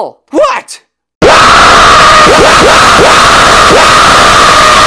Apple.